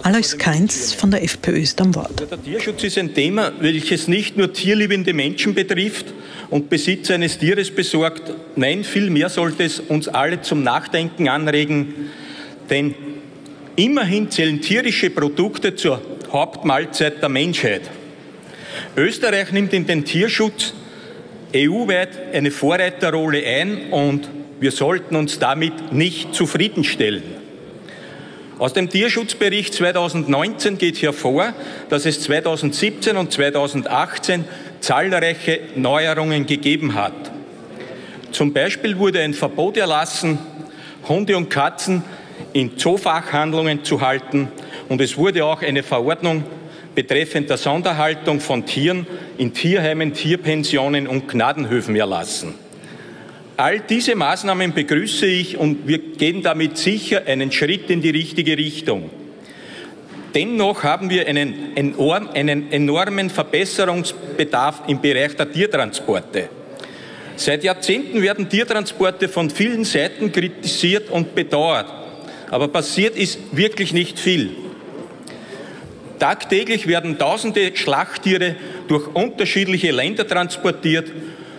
Alois Kainz von der FPÖ ist am Wort. Der Tierschutz ist ein Thema, welches nicht nur tierliebende Menschen betrifft und Besitzer eines Tieres besorgt. Nein, vielmehr sollte es uns alle zum Nachdenken anregen, denn immerhin zählen tierische Produkte zur Hauptmahlzeit der Menschheit. Österreich nimmt in den Tierschutz EU-weit eine Vorreiterrolle ein und wir sollten uns damit nicht zufriedenstellen. Aus dem Tierschutzbericht 2019 geht hervor, dass es 2017 und 2018 zahlreiche Neuerungen gegeben hat. Zum Beispiel wurde ein Verbot erlassen, Hunde und Katzen in Zoofachhandlungen zu halten und es wurde auch eine Verordnung betreffend der Sonderhaltung von Tieren in Tierheimen, Tierpensionen und Gnadenhöfen erlassen. All diese Maßnahmen begrüße ich und wir gehen damit sicher einen Schritt in die richtige Richtung. Dennoch haben wir einen, einen enormen Verbesserungsbedarf im Bereich der Tiertransporte. Seit Jahrzehnten werden Tiertransporte von vielen Seiten kritisiert und bedauert. Aber passiert ist wirklich nicht viel. Tagtäglich werden tausende Schlachttiere durch unterschiedliche Länder transportiert,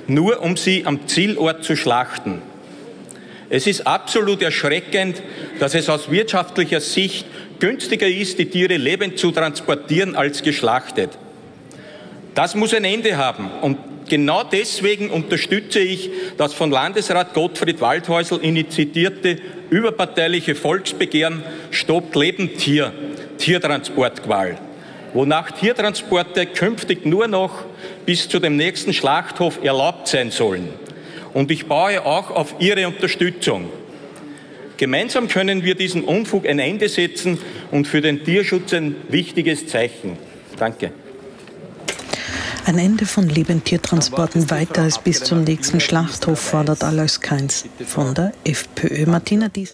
nur um sie am Zielort zu schlachten. Es ist absolut erschreckend, dass es aus wirtschaftlicher Sicht günstiger ist, die Tiere lebend zu transportieren als geschlachtet. Das muss ein Ende haben. Und genau deswegen unterstütze ich das von Landesrat Gottfried Waldhäusl initiierte überparteiliche Volksbegehren Stoppt Lebendtier, Tiertransportqual, wonach Tiertransporte künftig nur noch bis zu dem nächsten Schlachthof erlaubt sein sollen. Und ich baue auch auf Ihre Unterstützung. Gemeinsam können wir diesem Unfug ein Ende setzen und für den Tierschutz ein wichtiges Zeichen. Danke. Ein Ende von Lebendtiertransporten weiter als bis zum nächsten Schlachthof fordert Alois Keins von der FPÖ. Martina Dies